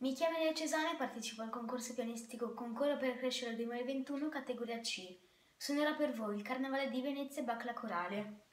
Mi chiamo Elia Cesano e partecipo al concorso pianistico Concorro per crescere 2021 categoria C. Suonerò per voi il Carnevale di Venezia e Bacla Corale.